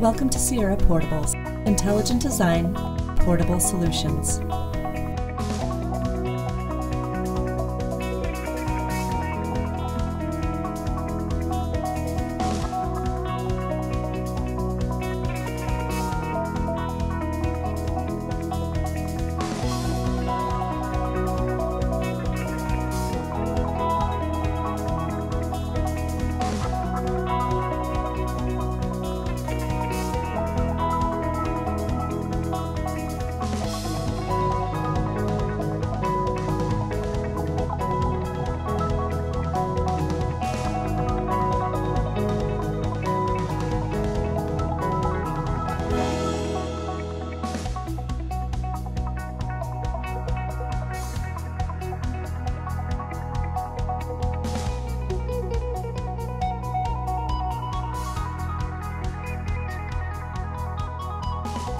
Welcome to Sierra Portables, intelligent design, portable solutions. you